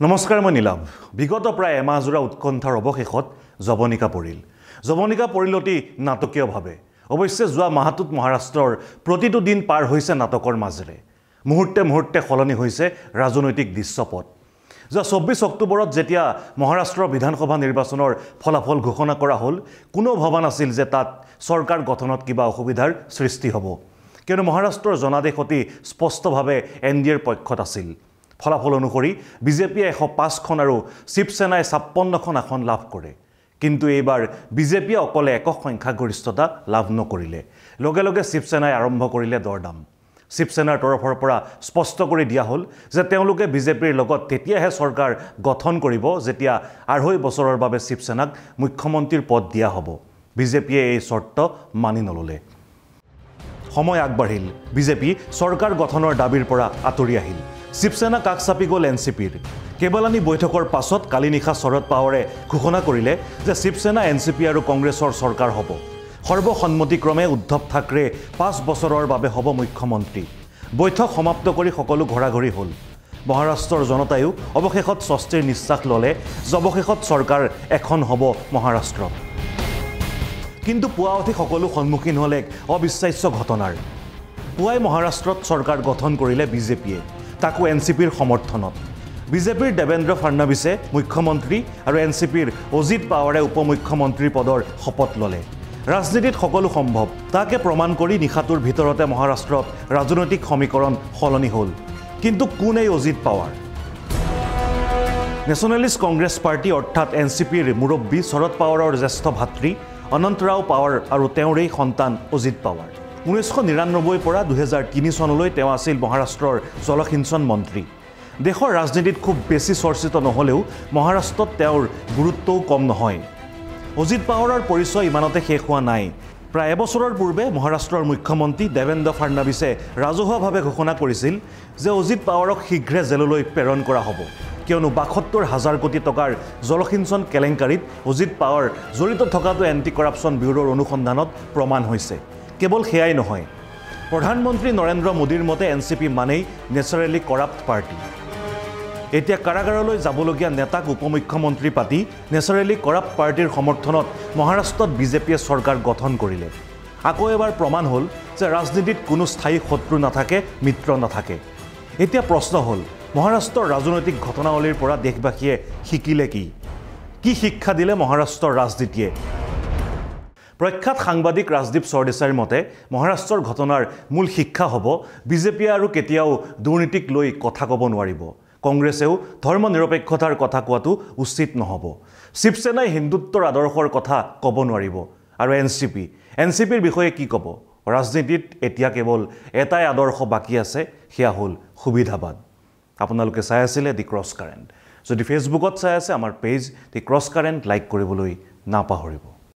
নমস্কাৰ মই নীলাভ বিগত প্ৰায় এমাহজোৰা উৎকণ্ঠাৰ অৱশেষত জৱনিকা পৰিল। জৱনিকা পৰিল অতি নাটকীয়ভাৱে। অৱশ্যে যোৱা মাহটোত মহাৰাষ্ট্ৰৰ প্ৰতিটো দিন পাৰ হৈছে নাটকৰ মাজেৰে। মুহূৰ্তে মুহূৰ্তে সলনি হৈছে ৰাজনৈতিক দৃশ্যপট। যোৱা চৌব্বিছ অক্টোবৰত যেতিয়া মহাৰাষ্ট্ৰৰ বিধানসভা নিৰ্বাচনৰ ফলাফল ঘোষণা কৰা হ'ল কোনেও ভবা নাছিল যে তাত চৰকাৰ গঠনত কিবা অসুবিধাৰ সৃষ্টি হ'ব। কিয়নো মহাৰাষ্ট্ৰৰ জনাদেশ অতি স্পষ্টভাৱে এন ডি এৰ পক্ষত আছিল। ফলাফল অনুসৰি বিজেপিয়ে এশ পাঁচখন আৰু শিৱসেনাই ছাপন্নখন আসন লাভ কৰে। কিন্তু এইবাৰ বিজেপিয়ে অকলে একক সংখ্যাগৰিষ্ঠতা লাভ নকৰিলে। লগে লগে শিৱসেনাই আৰম্ভ কৰিলে দৰদাম। শিৱসেনাৰ তৰফৰ পৰা স্পষ্ট কৰি দিয়া হ'ল যে তেওঁলোকে বিজেপিৰ লগত তেতিয়াহে চৰকাৰ গঠন কৰিব যেতিয়া আঢ়ৈ বছৰৰ বাবে শিৱসেনাক মুখ্যমন্ত্ৰীৰ পদ দিয়া হ'ব। বিজেপিয়ে এই চৰ্ত মানি নল'লে। সময় আগবাঢ়িল। বিজেপি চৰকাৰ গঠনৰ দাবীৰ পৰা আঁতৰি আহিল। শিৱসেনা কাষ চাপি গ'ল এন চি পিৰ। কেইবালানি বৈঠকৰ পাছত কালি নিশা শৰদ পাৱাৰে ঘোষণা কৰিলে যে শিৱসেনা এন চি পি আৰু কংগ্ৰেছৰ চৰকাৰ হ'ব। সৰ্বসন্মতিক্ৰমে উদ্ধৱ থাকৰে পাঁচ বছৰৰ বাবে হ'ব মুখ্যমন্ত্ৰী। বৈঠক সমাপ্ত কৰি সকলো ঘৰা ঘৰি হ'ল। মহাৰাষ্ট্ৰৰ জনতায়ো অৱশেষত স্বস্তিৰ নিশ্বাস ল'লে অৱশেষত চৰকাৰ এখন হ'ব মহাৰাষ্ট্ৰত কিন্তু পুৱা উঠি সকলো সন্মুখীন হ'ল এক অবিশ্বাস্য ঘটনাৰ। পুৱাই মহাৰাষ্ট্ৰত চৰকাৰ গঠন কৰিলে বিজেপিয়ে। তাকো এন চি পিৰ সমৰ্থনত। বিজেপিৰ দেৱেন্দ্ৰ ফাডনাবিছে মুখ্যমন্ত্ৰী আৰু এন চি পিৰ অজিত পাৱাৰে উপ মুখ্যমন্ত্ৰীৰ পদৰ শপত ল'লে। ৰাজনীতিত সকলো সম্ভৱ তাকে প্ৰমাণ কৰি নিশাটোৰ ভিতৰতে মহাৰাষ্ট্ৰত ৰাজনৈতিক সমীকৰণ সলনি হ'ল। কিন্তু কোন এই Ajit Pawar? Nationalist Congress Party অৰ্থাৎ এন চি পিৰ মুৰব্বী শৰদ পাৱাৰৰ জ্যেষ্ঠ ভাতৃ অনন্তৰাও পাৱাৰ আৰু তেওঁৰেই সন্তান অজিত পাৱাৰ। ঊনৈছশ নিৰান্নব্বৈৰ পৰা দুহেজাৰ তিনি চনলৈ তেওঁ আছিল মহাৰাষ্ট্ৰৰ জলসিঞ্চন মন্ত্ৰী। দেশৰ ৰাজনীতিত খুব বেছি চৰ্চিত নহ'লেও মহাৰাষ্ট্ৰত তেওঁৰ গুৰুত্বও কম নহয়। অজিত পাৱাৰৰ পৰিচয় ইমানতে শেষ হোৱা নাই। প্ৰায় এবছৰৰ পূৰ্বে মহাৰাষ্ট্ৰৰ মুখ্যমন্ত্ৰী দেৱেন্দ্ৰ ফাডনাবিছে ৰাজহুৱাভাৱে ঘোষণা কৰিছিল যে অজিত পাৱাৰক শীঘ্ৰে জেললৈ প্ৰেৰণ কৰা হ'ব। কিয়নো বাসত্তৰ হাজাৰ কোটি টকাৰ জলসিঞ্চন কেলেংকাৰীত অজিত পাৱাৰ জড়িত থকাটো এণ্টি কৰাপশ্যন ব্যুৰোৰ অনুসন্ধানত প্ৰমাণ হৈছে। কেৱল সেয়াই নহয় প্ৰধানমন্ত্ৰী নৰেন্দ্ৰ মোদীৰ মতে এন চি পি মানেই নেচাৰেলি কৰাপ্ট পাৰ্টি। এতিয়া কাৰাগাৰলৈ যাবলগীয়া নেতাক উপ মুখ্যমন্ত্ৰী পাতি নেচাৰেলি কৰাপ্ট পাৰ্টীৰ সমৰ্থনত মহাৰাষ্ট্ৰত বিজেপিয়ে চৰকাৰ গঠন কৰিলে। আকৌ এবাৰ প্ৰমাণ হ'ল যে ৰাজনীতিত কোনো স্থায়ী শত্ৰু নাথাকে মিত্ৰ নাথাকে। এতিয়া প্ৰশ্ন হ'ল মহাৰাষ্ট্ৰৰ ৰাজনৈতিক ঘটনাৱলীৰ পৰা দেশবাসীয়ে শিকিলে কি? কি শিক্ষা দিলে মহাৰাষ্ট্ৰৰ ৰাজনীতিয়ে? প্ৰখ্যাত সাংবাদিক ৰাজদীপ চৰদেশাইৰ মতে মহাৰাষ্ট্ৰৰ ঘটনাৰ মূল শিক্ষা হ'ব বিজেপিয়ে আৰু কেতিয়াও দুৰ্নীতিক লৈ কথা ক'ব নোৱাৰিব। কংগ্ৰেছেও ধৰ্ম নিৰপেক্ষতাৰ কথা কোৱাটো উচিত নহ'ব। শিৱসেনাই হিন্দুত্বৰ আদৰ্শৰ কথা ক'ব নোৱাৰিব। আৰু N C P N C পিৰ বিষয়ে কি ক'ব? ৰাজনীতিত এতিয়া কেৱল এটাই আদৰ্শ বাকী আছে সেয়া হ'ল সুবিধাবাদ। আপোনালোকে চাই আছিলে দি ক্ৰছ কাৰেণ্ট। যদি ফেচবুকত চাই আছে আমাৰ page the cross current like কৰিবলৈ নাপাহৰিব।